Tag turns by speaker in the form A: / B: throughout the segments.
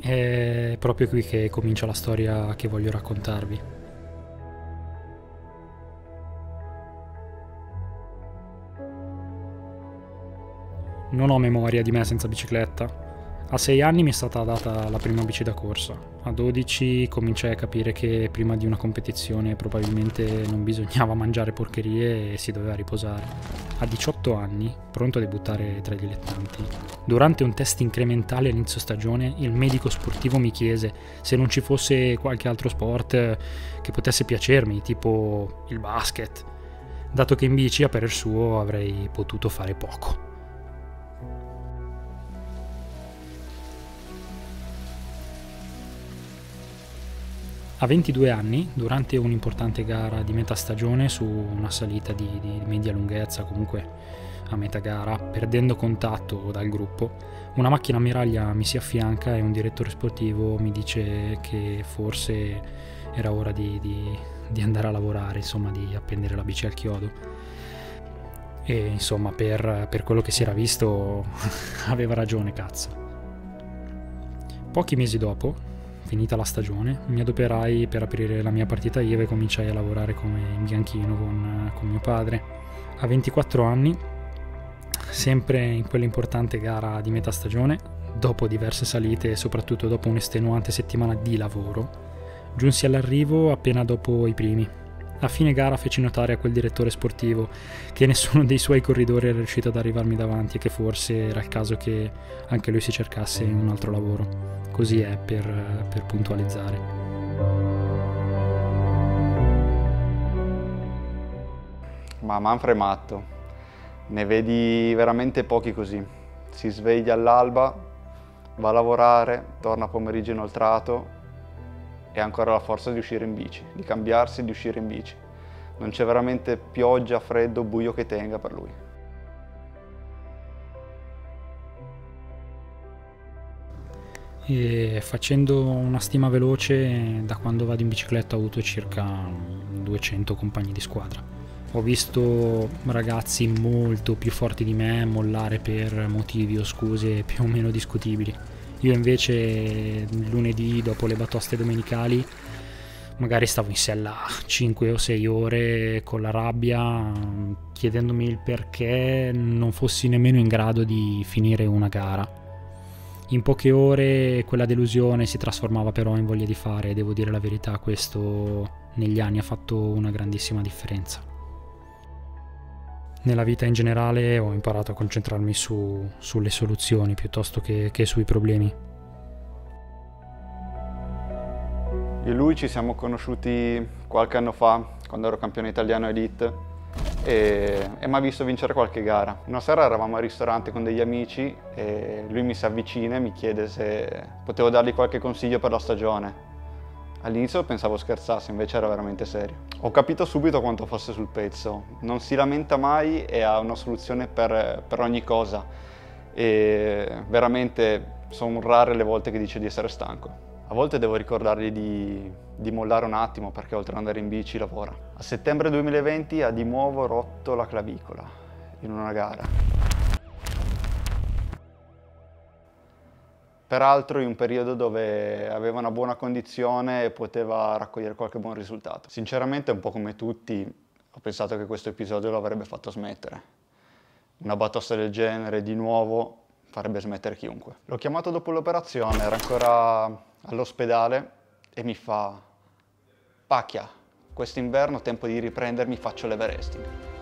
A: è proprio qui che comincia la storia che voglio raccontarvi. Non ho memoria di me senza bicicletta, a 6 anni mi è stata data la prima bici da corsa, a 12 cominciai a capire che prima di una competizione probabilmente non bisognava mangiare porcherie e si doveva riposare. A 18 anni, pronto a debuttare tra i dilettanti, durante un test incrementale all'inizio stagione, il medico sportivo mi chiese se non ci fosse qualche altro sport che potesse piacermi, tipo il basket, dato che in bici a parer suo avrei potuto fare poco. A 22 anni, durante un'importante gara di metà stagione su una salita di, di media lunghezza, comunque a metà gara, perdendo contatto dal gruppo, una macchina ammiraglia mi si affianca e un direttore sportivo mi dice che forse era ora di, di, di andare a lavorare, insomma di appendere la bici al chiodo. E insomma per, per quello che si era visto aveva ragione cazzo. Pochi mesi dopo, finita la stagione, mi adoperai per aprire la mia partita IVA e cominciai a lavorare come in bianchino con, con mio padre. A 24 anni, sempre in quell'importante gara di metà stagione, dopo diverse salite e soprattutto dopo un'estenuante settimana di lavoro, giunsi all'arrivo appena dopo i primi. A fine gara feci notare a quel direttore sportivo che nessuno dei suoi corridori era riuscito ad arrivarmi davanti e che forse era il caso che anche lui si cercasse un altro lavoro. Così è per, per puntualizzare.
B: Ma Manfred è matto, ne vedi veramente pochi così. Si sveglia all'alba, va a lavorare, torna pomeriggio inoltrato ha ancora la forza di uscire in bici, di cambiarsi e di uscire in bici. Non c'è veramente pioggia, freddo, buio che tenga per lui.
A: e facendo una stima veloce da quando vado in bicicletta ho avuto circa 200 compagni di squadra. Ho visto ragazzi molto più forti di me mollare per motivi o scuse più o meno discutibili. Io invece lunedì dopo le batoste domenicali magari stavo in sella 5 o 6 ore con la rabbia chiedendomi il perché non fossi nemmeno in grado di finire una gara in poche ore quella delusione si trasformava però in voglia di fare devo dire la verità, questo negli anni ha fatto una grandissima differenza. Nella vita in generale ho imparato a concentrarmi su, sulle soluzioni piuttosto che, che sui problemi.
B: Io e lui ci siamo conosciuti qualche anno fa, quando ero campione italiano elite e, e mi ha visto vincere qualche gara. Una sera eravamo al ristorante con degli amici e lui mi si avvicina e mi chiede se potevo dargli qualche consiglio per la stagione. All'inizio pensavo scherzasse, invece era veramente serio. Ho capito subito quanto fosse sul pezzo, non si lamenta mai e ha una soluzione per, per ogni cosa e veramente sono rare le volte che dice di essere stanco. A volte devo ricordargli di, di, mollare un attimo perché oltre ad andare in bici lavora. A settembre 2020 ha di nuovo rotto la clavicola in una gara. Peraltro in un periodo dove aveva una buona condizione e poteva raccogliere qualche buon risultato. Sinceramente un po' come tutti ho pensato che questo episodio lo avrebbe fatto smettere. Una batosta del genere di nuovo farebbe smettere chiunque. L'ho chiamato dopo l'operazione, era ancora all'ospedale e mi fa Pacchia, quest'inverno tempo di riprendermi faccio l'Everesting.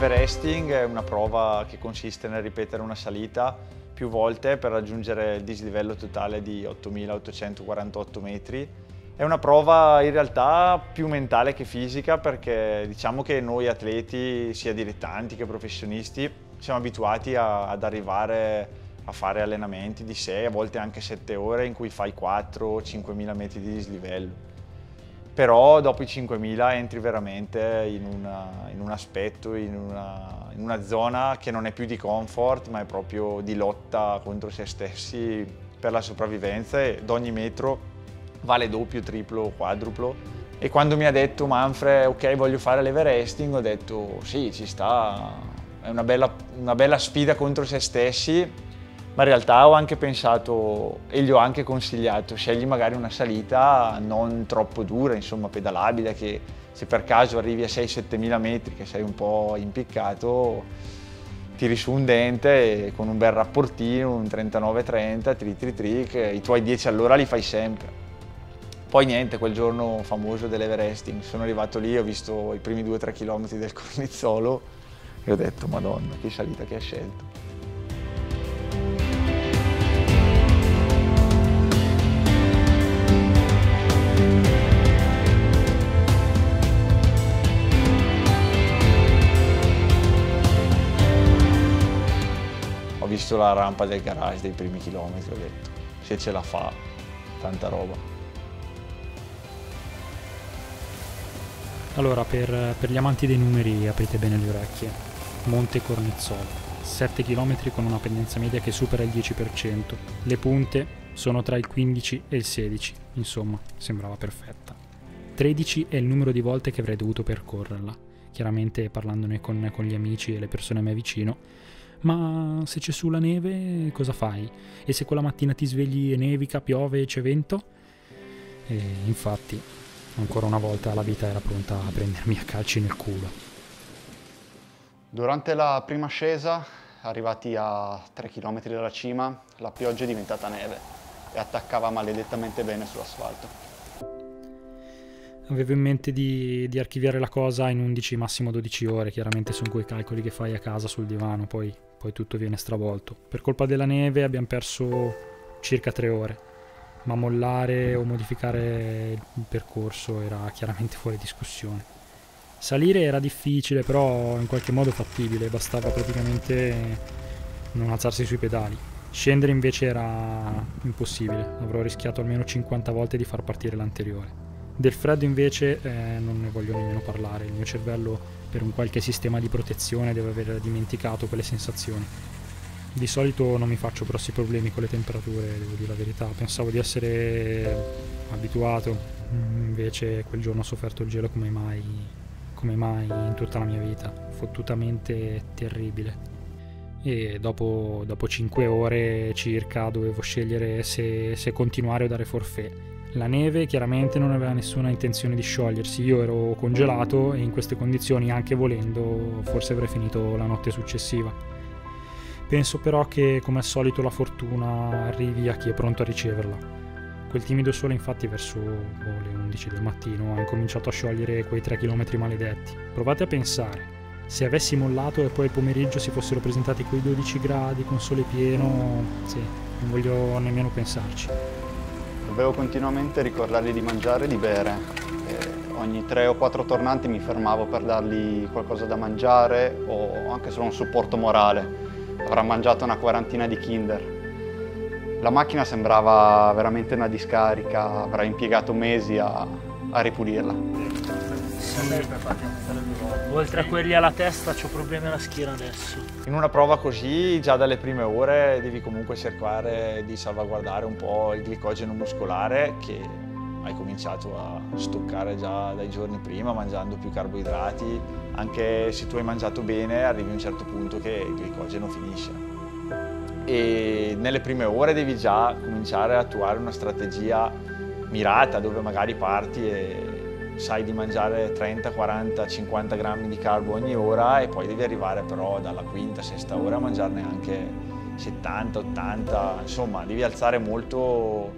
C: Everesting è una prova che consiste nel ripetere una salita più volte per raggiungere il dislivello totale di 8.848 metri. È una prova in realtà più mentale che fisica perché diciamo che noi atleti, sia dilettanti che professionisti, siamo abituati a, ad arrivare a fare allenamenti di 6, a volte anche 7 ore in cui fai 4-5 metri di dislivello. Però dopo i 5.000 entri veramente in, una, in un aspetto, in una, in una zona che non è più di comfort ma è proprio di lotta contro se stessi per la sopravvivenza ed ogni metro vale doppio, triplo, quadruplo. E quando mi ha detto Manfred, ok voglio fare l'Everesting, ho detto sì, ci sta, è una bella, una bella sfida contro se stessi, ma in realtà ho anche pensato e gli ho anche consigliato, scegli magari una salita non troppo dura, insomma pedalabile, che se per caso arrivi a 6-7 mila metri, che sei un po' impiccato, tiri su un dente con un bel rapportino, un 39-30, tri tri tri, che i tuoi 10 all'ora li fai sempre. Poi niente, quel giorno famoso dell'Everesting, sono arrivato lì, ho visto i primi 2-3 km del Cornizzolo e ho detto, madonna, che salita che ha scelto. Visto la rampa del garage dei primi chilometri, ho detto, se ce la fa, tanta roba.
A: Allora, per, per gli amanti dei numeri aprite bene le orecchie. Monte Cornizzolo, 7 km con una pendenza media che supera il 10%. Le punte sono tra il 15 e il 16, insomma, sembrava perfetta. 13 è il numero di volte che avrei dovuto percorrerla, chiaramente parlandone con, con gli amici e le persone a me vicino, ma se c'è sulla neve cosa fai? E se quella mattina ti svegli e nevica, piove c'è vento? E infatti, ancora una volta la vita era pronta a prendermi a calci nel culo.
B: Durante la prima scesa, arrivati a 3 km dalla cima, la pioggia è diventata neve e attaccava maledettamente bene sull'asfalto.
A: Avevo in mente di, di, archiviare la cosa in 11, massimo 12 ore, chiaramente sono quei calcoli che fai a casa sul divano, poi poi tutto viene stravolto. Per colpa della neve abbiamo perso circa tre ore, ma mollare o modificare il percorso era chiaramente fuori discussione. Salire era difficile, però in qualche modo fattibile, bastava praticamente non alzarsi sui pedali. Scendere invece era impossibile, avrò rischiato almeno 50 volte di far partire l'anteriore. Del freddo invece eh, non ne voglio nemmeno parlare, il mio cervello per un qualche sistema di protezione deve aver dimenticato quelle sensazioni. Di solito non mi faccio grossi problemi con le temperature, devo dire la verità, pensavo di essere abituato, invece quel giorno ho sofferto il gelo come mai, come mai in tutta la mia vita, fottutamente terribile. E dopo, dopo 5 ore circa dovevo scegliere se, se continuare o dare forfait la neve chiaramente non aveva nessuna intenzione di sciogliersi, io ero congelato e in queste condizioni, anche volendo, forse avrei finito la notte successiva. Penso però che, come al solito, la fortuna arrivi a chi è pronto a riceverla. Quel timido sole, infatti, verso oh, le 11 del mattino ha incominciato a sciogliere quei 3 km maledetti. Provate a pensare, se avessi mollato e poi il pomeriggio si fossero presentati quei 12 gradi con sole pieno, sì, non voglio nemmeno pensarci.
B: Dovevo continuamente ricordargli di mangiare e di bere. E ogni tre o quattro tornanti mi fermavo per dargli qualcosa da mangiare o anche solo un supporto morale. Avrà mangiato una quarantina di Kinder. La macchina sembrava veramente una discarica, avrà impiegato mesi a, a ripulirla.
D: Oltre a quelli alla testa ho problemi alla schiena adesso.
C: In una prova così, già dalle prime ore, devi comunque cercare di salvaguardare un po' il glicogeno muscolare che hai cominciato a stoccare già dai giorni prima mangiando più carboidrati. Anche se tu hai mangiato bene arrivi a un certo punto che il glicogeno finisce. E nelle prime ore devi già cominciare a attuare una strategia mirata dove magari parti e sai di mangiare 30, 40, 50 grammi di carbo ogni ora e poi devi arrivare però dalla quinta, sesta ora a mangiarne anche 70, 80, insomma devi alzare molto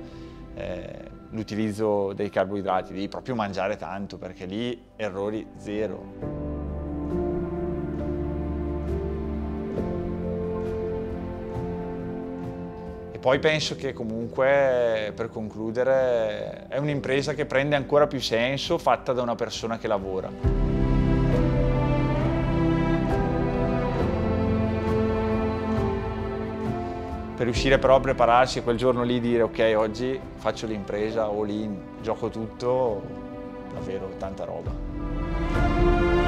C: eh, l'utilizzo dei carboidrati, devi proprio mangiare tanto perché lì errori zero. Poi penso che comunque, per concludere, è un'impresa che prende ancora più senso fatta da una persona che lavora. Per riuscire però a prepararsi quel giorno lì dire ok oggi faccio l'impresa, all in, gioco tutto, davvero tanta roba.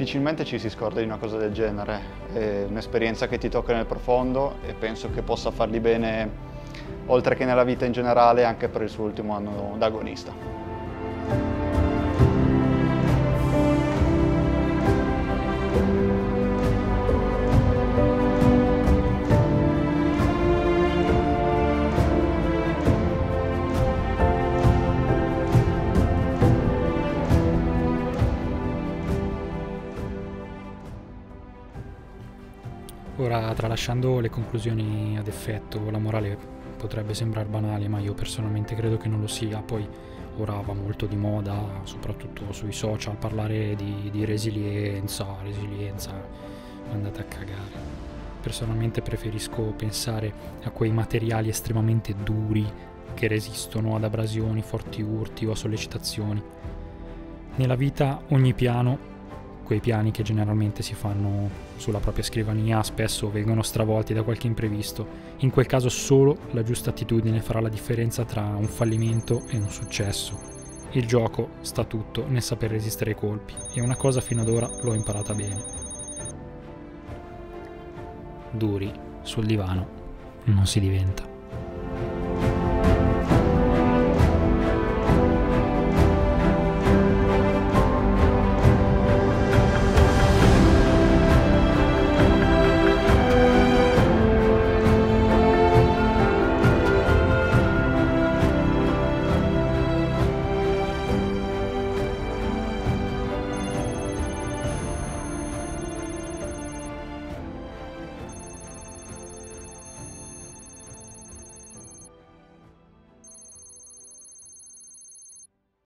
B: Difficilmente ci si scorda di una cosa del genere, è un'esperienza che ti tocca nel profondo e penso che possa fargli bene oltre che nella vita in generale anche per il suo ultimo anno da
A: Ora, tralasciando le conclusioni ad effetto, la morale potrebbe sembrare banale, ma io personalmente credo che non lo sia. Poi ora va molto di moda, soprattutto sui social, parlare di, di resilienza, resilienza, andate a cagare. Personalmente preferisco pensare a quei materiali estremamente duri che resistono ad abrasioni, forti urti o a sollecitazioni. Nella vita ogni piano quei piani che generalmente si fanno sulla propria scrivania spesso vengono stravolti da qualche imprevisto. In quel caso solo la giusta attitudine farà la differenza tra un fallimento e un successo. Il gioco sta tutto nel saper resistere ai colpi e una cosa fino ad ora l'ho imparata bene. Duri sul divano non si diventa.